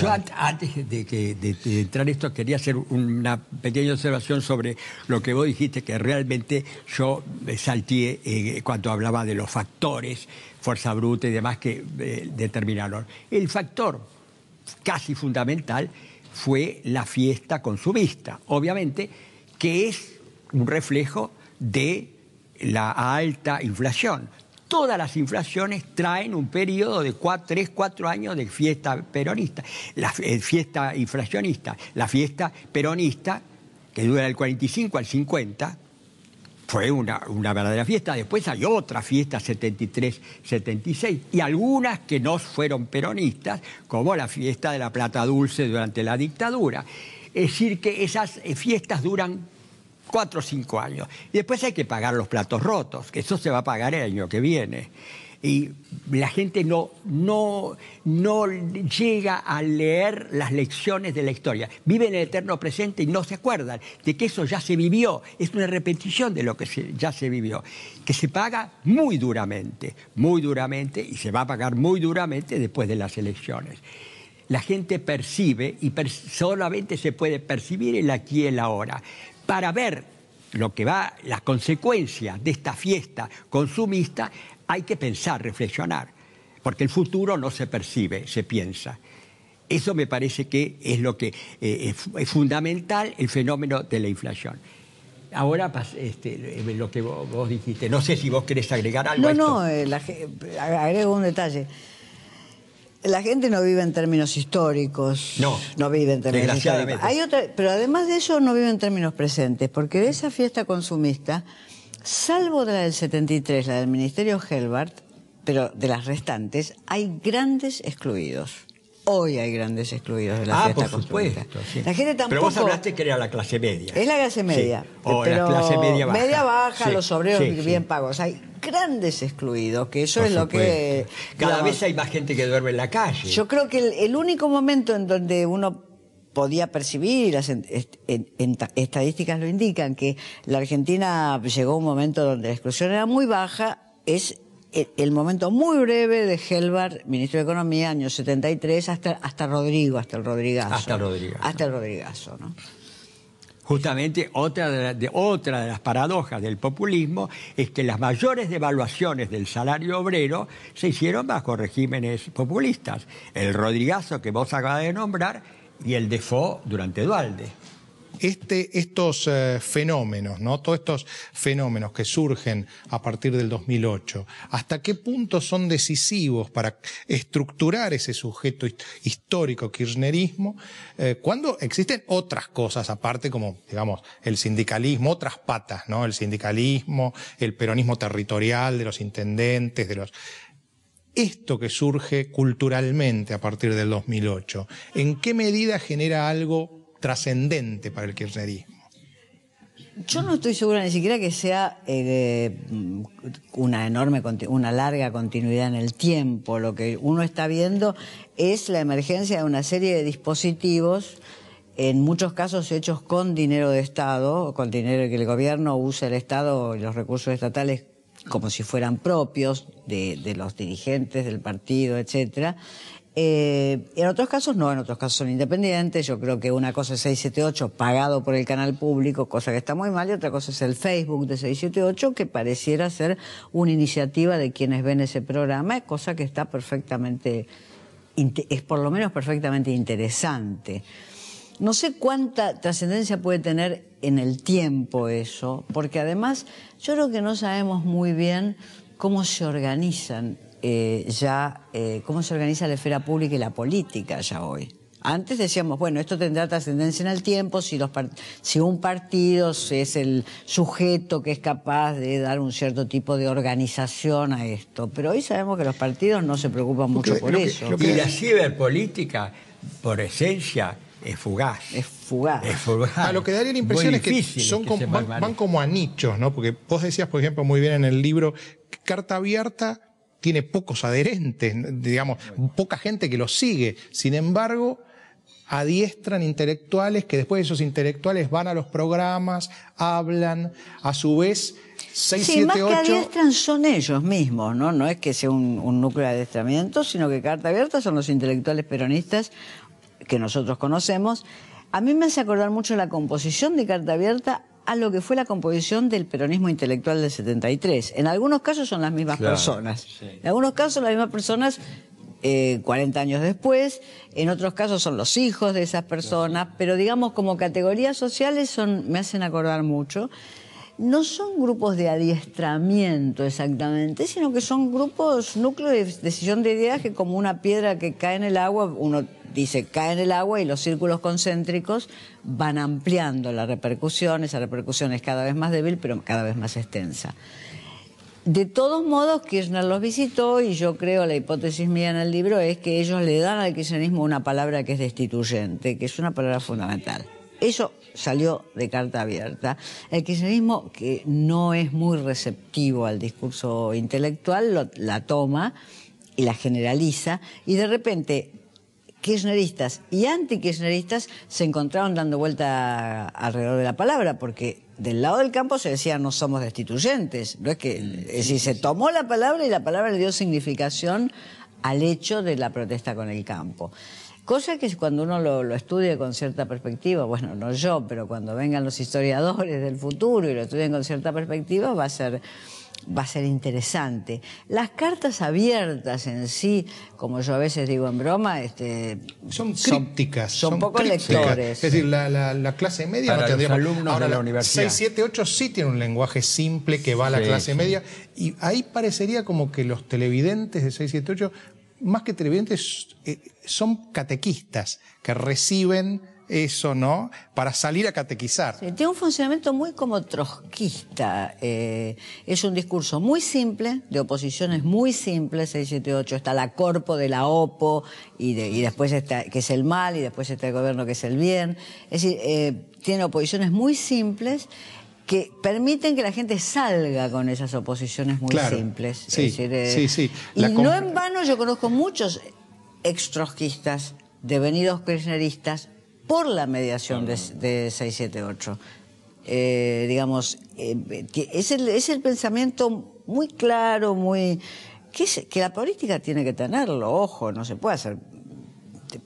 Yo antes de, que, de, entrar en esto quería hacer una pequeña observación sobre lo que vos dijiste, que realmente yo salté eh, cuando hablaba de los factores, fuerza bruta y demás que eh, determinaron. El factor casi fundamental fue la fiesta consumista, obviamente, que es un reflejo de la alta inflación todas las inflaciones traen un periodo de tres, cuatro años de fiesta peronista, la eh, fiesta inflacionista. La fiesta peronista, que dura del 45 al 50, fue una, una, verdadera fiesta. Después hay otra fiesta, 73, 76, y algunas que no fueron peronistas, como la fiesta de la Plata Dulce durante la dictadura. Es decir, que esas eh, fiestas duran cuatro o cinco años. Después hay que pagar los platos rotos, que eso se va a pagar el año que viene. Y la gente no, no, no llega a leer las lecciones de la historia. Vive en el eterno presente y no se acuerdan de que eso ya se vivió. Es una repetición de lo que ya se vivió. Que se paga muy duramente, muy duramente, y se va a pagar muy duramente después de las elecciones la gente percibe y solamente se puede percibir el aquí y el ahora para ver lo que va, las consecuencias de esta fiesta consumista, hay que pensar, reflexionar, porque el futuro no se percibe, se piensa. Eso me parece que es lo que eh, es, fundamental el fenómeno de la inflación. Ahora, este, lo que vos, dijiste, no sé si vos querés agregar algo. No, a esto. no, eh, agrego un detalle. La gente no vive en términos históricos. No. No vive en términos históricos. Hay otra, pero además de eso no vive en términos presentes, porque de esa fiesta consumista, salvo de la del 73, la del Ministerio Helbart, pero de las restantes, hay grandes excluidos. Hoy hay grandes excluidos de la ah, por supuesto, La gente tampoco... Pero vos hablaste que era la clase media. Es la clase media. O la clase media baja. Media baja, los obreros bien pagos. Hay grandes excluidos, que eso es lo que... Cada vez hay más gente que duerme en la calle. Yo creo que el, único momento en donde uno podía percibir, y las estadísticas lo indican, que la Argentina llegó a un momento donde la exclusión era muy baja, es el, momento muy breve de Helbar, ministro de Economía, año 73, hasta, hasta Rodrigo, hasta el Rodrigazo. Hasta el Rodrigazo. Hasta el Rodrigazo, ¿no? Justamente otra de, otra de las paradojas del populismo es que las mayores devaluaciones del salario obrero se hicieron bajo regímenes populistas. El Rodrigazo que vos acabas de nombrar y el Defoe durante Dualde este, estos eh, fenómenos, ¿no? todos estos fenómenos que surgen a partir del 2008, ¿hasta qué punto son decisivos para estructurar ese sujeto histórico kirchnerismo eh, cuando existen otras cosas aparte como, digamos, el sindicalismo, otras patas, ¿no? el sindicalismo, el peronismo territorial de los intendentes, de los esto que surge culturalmente a partir del 2008, ¿en qué medida genera algo trascendente para el kirchnerismo. Yo no estoy segura ni siquiera que sea eh, una enorme, una larga continuidad en el tiempo. Lo que uno está viendo es la emergencia de una serie de dispositivos, en muchos casos hechos con dinero de Estado, con dinero que el gobierno usa el Estado y los recursos estatales como si fueran propios de, de los dirigentes del partido, etcétera eh, en otros casos no, en otros casos son independientes. Yo creo que una cosa es 678 pagado por el canal público, cosa que está muy mal, y otra cosa es el Facebook de 678 que pareciera ser una iniciativa de quienes ven ese programa, cosa que está perfectamente, es por lo menos perfectamente interesante. No sé cuánta trascendencia puede tener en el tiempo eso, porque además yo creo que no sabemos muy bien cómo se organizan eh, ya eh, cómo se organiza la esfera pública y la política ya hoy. Antes decíamos, bueno, esto tendrá trascendencia en el tiempo si, los si un partido es el sujeto que es capaz de dar un cierto tipo de organización a esto. Pero hoy sabemos que los partidos no se preocupan mucho por eso. y la ciberpolítica, por esencia, es fugaz. Es fugaz. Es fugaz. A lo que daría la impresión es que, son van, como a nichos, ¿no? Porque vos decías, por ejemplo, muy bien en el libro, carta abierta tiene pocos adherentes, digamos, poca gente que lo sigue. Sin embargo, adiestran intelectuales que después esos intelectuales van a los programas, hablan, a su vez, 6, sí, 7, más 8... que adiestran son ellos mismos, ¿no? No es que sea un, un núcleo de adiestramiento, sino que carta abierta son los intelectuales peronistas que nosotros conocemos, a mí me hace acordar mucho la composición de Carta Abierta a lo que fue la composición del peronismo intelectual del 73. En algunos casos son las mismas personas. En algunos casos las mismas personas 40 eh, años después, en otros casos son los hijos de esas personas, pero digamos como categorías sociales son, me hacen acordar mucho. No son grupos de adiestramiento exactamente, sino que son grupos, núcleos de decisión de ideas que como una piedra que cae en el agua, uno dice cae en el agua y los círculos concéntricos van ampliando la repercusión, esa repercusión es cada vez más débil pero cada vez más extensa. De todos modos, Kirchner los visitó y yo creo, la hipótesis mía en el libro es que ellos le dan al kirchnerismo una palabra que es destituyente, que es una palabra fundamental. Eso salió de carta abierta. El kirchnerismo, que no es muy receptivo al discurso intelectual, la toma y la generaliza, y de repente kirchneristas y anti-kirchneristas se encontraron dando vuelta alrededor de la palabra, porque del lado del campo se decía no somos destituyentes. No es que, es decir, se tomó la palabra y la palabra le dio significación al hecho de la protesta con el campo. Cosa que cuando uno lo, lo estudia con cierta perspectiva, bueno, no yo, pero cuando vengan los historiadores del futuro y lo estudien con cierta perspectiva, va a ser va a ser interesante. Las cartas abiertas en sí, como yo a veces digo en broma, este, son crípticas. Son, pocos lectores. Es decir, la, clase media no tendría. Los alumnos de la universidad. 6, 7, 8 sí tiene un lenguaje simple que va a la clase media. Y ahí parecería como que los televidentes de 6, 7, 8, más que televidentes, eh, son catequistas que reciben eso, ¿no? Para salir a catequizar. tiene un funcionamiento muy como trotskista. Eh, es un discurso muy simple, de oposiciones muy simples, 678. Está la corpo de la OPO, y, después está, que es el mal, y después está el gobierno que es el bien. Es decir, eh, tiene oposiciones muy simples que permiten que la gente salga con esas oposiciones muy simples. Sí, eh, sí, sí. y no en vano yo conozco muchos extrosquistas, devenidos kirchneristas, por la mediación de, de 678. Eh, digamos, eh, es, el, es el pensamiento muy claro, muy... Que, que la política tiene que tenerlo, ojo, no se puede hacer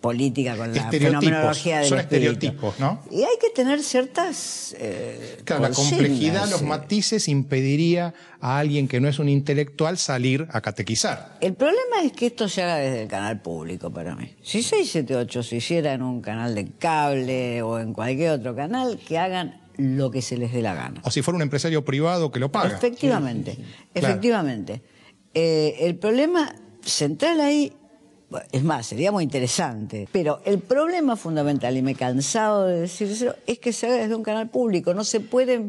política con la fenomenología del Son estereotipos, ¿no? Y hay que tener ciertas. Eh, claro, la complejidad, los matices impediría a alguien que no es un intelectual salir a catequizar. El problema es que esto se haga desde el canal público para mí. Si 678 se hiciera en un canal de cable o en cualquier otro canal, que hagan lo que se les dé la gana. O si fuera un empresario privado que lo paga. Efectivamente, efectivamente. Eh, el problema central ahí es más, sería muy interesante. Pero el problema fundamental, y me he cansado de decirlo, es que se haga desde un canal público. No se puede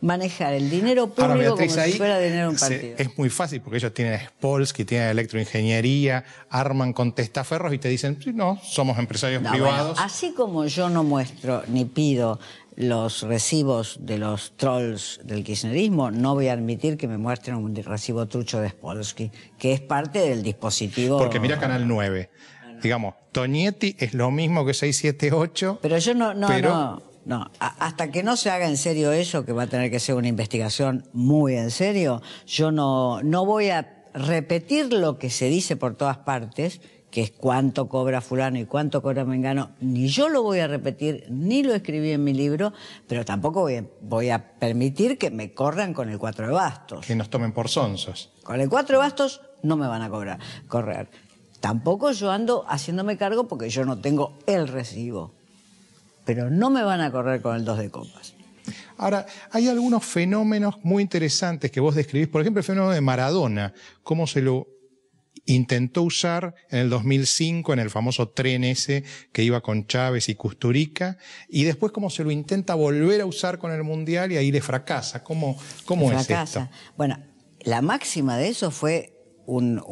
manejar el dinero público como si fuera dinero de un partido. es muy fácil porque ellos tienen Spolsky, tienen electroingeniería, arman con testaferros y te dicen, no, somos empresarios privados. así como yo no muestro ni pido los recibos de los trolls del kirchnerismo, no voy a admitir que me muestren un recibo trucho de Spolsky, que es parte del dispositivo. Porque mira Canal 9. Digamos, Tonietti es lo mismo que 678. Pero yo no, no, no. No, hasta que no se haga en serio eso, que va a tener que ser una investigación muy en serio, yo no, no voy a repetir lo que se dice por todas partes, que es cuánto cobra fulano y cuánto cobra mengano, ni yo lo voy a repetir, ni lo escribí en mi libro, pero tampoco voy a, permitir que me corran con el cuatro de bastos. Que nos tomen por sonsos. Con el cuatro de bastos no me van a cobrar, correr. Tampoco yo ando haciéndome cargo porque yo no tengo el recibo. Pero no me van a correr con el dos de copas. Ahora, hay algunos fenómenos muy interesantes que vos describís, por ejemplo, el fenómeno de Maradona, cómo se lo intentó usar en el 2005 en el famoso tren ese que iba con Chávez y Custurica, y después cómo se lo intenta volver a usar con el Mundial y ahí le fracasa. ¿Cómo, cómo es esto? Bueno, la máxima de eso fue un,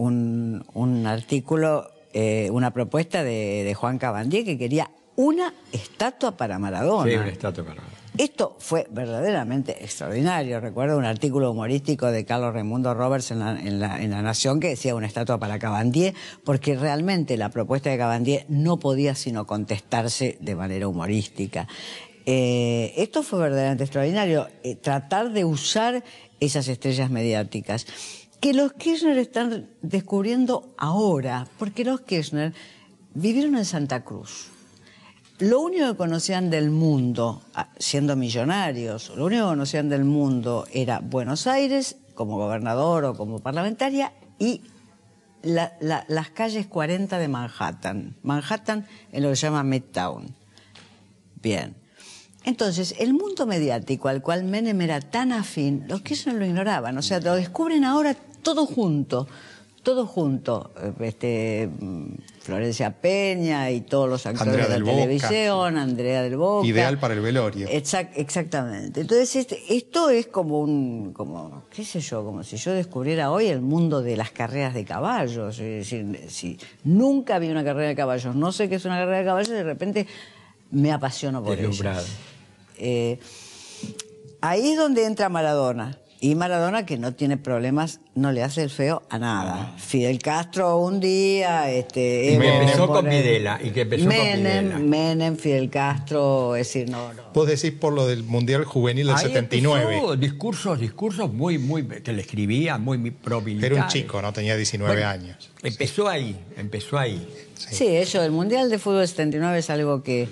un, artículo, eh, una propuesta de, de Juan Cabandier que quería una estatua para Maradona. Sí, una estatua para Maradona. Esto fue verdaderamente extraordinario. Recuerdo un artículo humorístico de Carlos Raimundo Roberts en la, Nación que decía una estatua para Cabandier, porque realmente la propuesta de Cabandier no podía sino contestarse de manera humorística. Eh, esto fue verdaderamente extraordinario, eh, tratar de usar esas estrellas mediáticas que los Kirchner están descubriendo ahora, porque los Kirchner vivieron en Santa Cruz lo único que conocían del mundo, ah, siendo millonarios, lo único que conocían del mundo era Buenos Aires como gobernador o como parlamentaria y las calles 40 de Manhattan. Manhattan es lo que se llama Midtown. Bien. Entonces, el mundo mediático al cual Menem era tan afín, los que eso no lo ignoraban, o sea, lo descubren ahora todo junto todo junto, este, Florencia Peña y todos los actores de la televisión, Andrea del Boca. Ideal para el velorio. exactamente. Entonces, este, esto es como un, como, qué sé yo, como si yo descubriera hoy el mundo de las carreras de caballos. Es decir, si nunca vi una carrera de caballos, no sé qué es una carrera de caballos, de repente me apasiono por eso. Eh, ahí es donde entra Maradona. Y Maradona, que no tiene problemas, no le hace el feo a nada. Fidel Castro un día, este... empezó con Videla, y que empezó Menem, con Menem, Fidel Castro, es decir, no, no. Vos decís por lo del Mundial Juvenil del 79. Empezó, discursos, discursos muy, muy, que le escribía, muy, muy pro Era un chico, ¿no? Tenía 19 años. Empezó ahí, empezó ahí. Sí. sí, eso, el Mundial de Fútbol 79 es algo que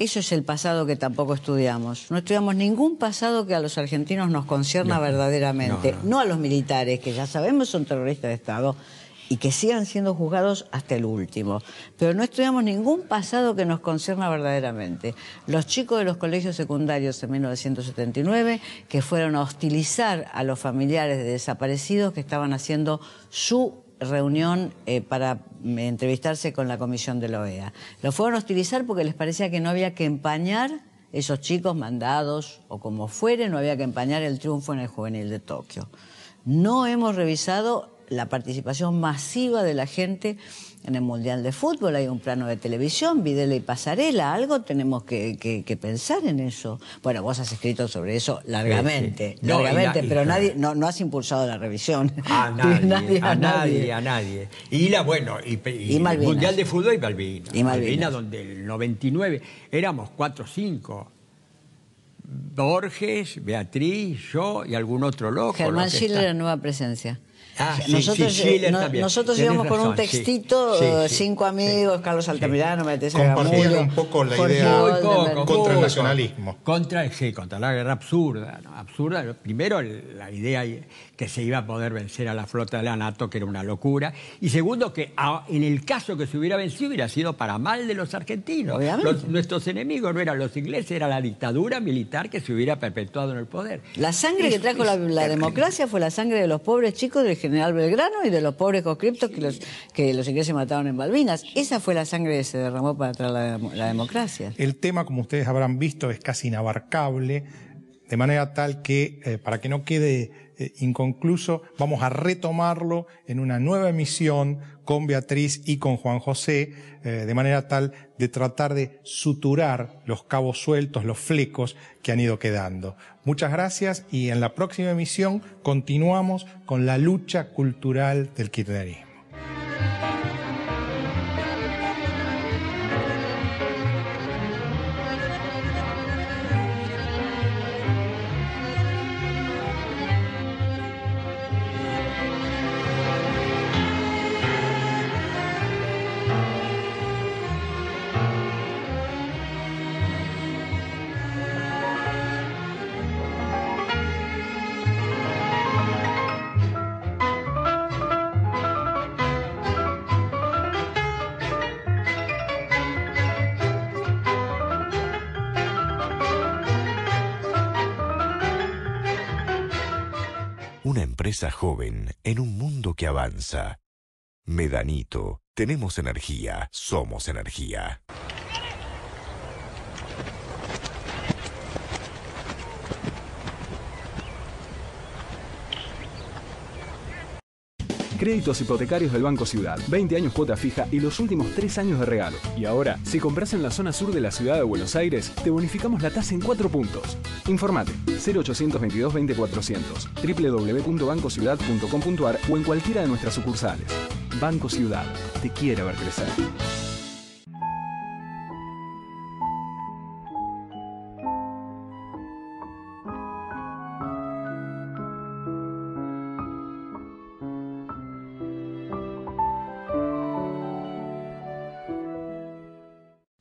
eso es el pasado que tampoco estudiamos. No estudiamos ningún pasado que a los argentinos nos concierna verdaderamente. No, a los militares, que ya sabemos son terroristas de Estado y que sigan siendo juzgados hasta el último. Pero no estudiamos ningún pasado que nos concierna verdaderamente. Los chicos de los colegios secundarios en 1979 que fueron a hostilizar a los familiares de desaparecidos que estaban haciendo su reunión eh, para eh, entrevistarse con la comisión de la OEA. Lo fueron a utilizar porque les parecía que no había que empañar esos chicos mandados o como fuere, no había que empañar el triunfo en el juvenil de Tokio. No hemos revisado la participación masiva de la gente en el Mundial de Fútbol, hay un plano de televisión, Videla y Pasarela, algo tenemos que, pensar en eso. Bueno, vos has escrito sobre eso largamente, largamente, pero nadie, no, no, has impulsado la revisión. A nadie, a, nadie, a nadie. Y la, bueno, y, el Mundial de Fútbol y Malvinas. Y Malvinas. donde el 99 éramos cuatro o cinco. Borges, Beatriz, yo y algún otro loco. Germán Schiller, la nueva presencia. Ah, nosotros, eh, nosotros íbamos con un textito, cinco amigos, Carlos Altamirano, Matías Compartieron un poco la idea. Contra el nacionalismo. Contra, sí, contra la guerra absurda. Absurda, primero la idea que se iba a poder vencer a la flota de la NATO, que era una locura. Y segundo, que en el caso que se hubiera vencido hubiera sido para mal de los argentinos. nuestros enemigos no eran los ingleses, era la dictadura militar que se hubiera perpetuado en el poder. La sangre que trajo la, democracia fue la sangre de los pobres chicos del general Belgrano y de los pobres conscriptos que los, que los ingleses mataron en Malvinas. Esa fue la sangre que se derramó para traer la democracia. El tema, como ustedes habrán visto, es casi inabarcable de manera tal que, eh, para que no quede eh, inconcluso, vamos a retomarlo en una nueva emisión con Beatriz y con Juan José, eh, de manera tal de tratar de suturar los cabos sueltos, los flecos que han ido quedando. Muchas gracias y en la próxima emisión continuamos con la lucha cultural del kirchnerismo. Joven en un mundo que avanza. Medanito, tenemos energía, somos energía. Créditos hipotecarios del Banco Ciudad. 20 años cuota fija y los últimos 3 años de regalo. Y ahora, si compras en la zona sur de la ciudad de Buenos Aires, te bonificamos la tasa en 4 puntos. Informate 0822 20400 www.bancociudad.com.ar o en cualquiera de nuestras sucursales. Banco Ciudad. Te quiere ver crecer.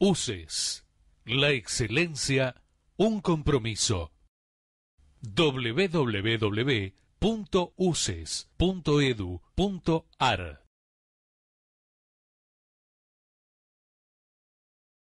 Uses La excelencia, un compromiso. www.uces.edu.ar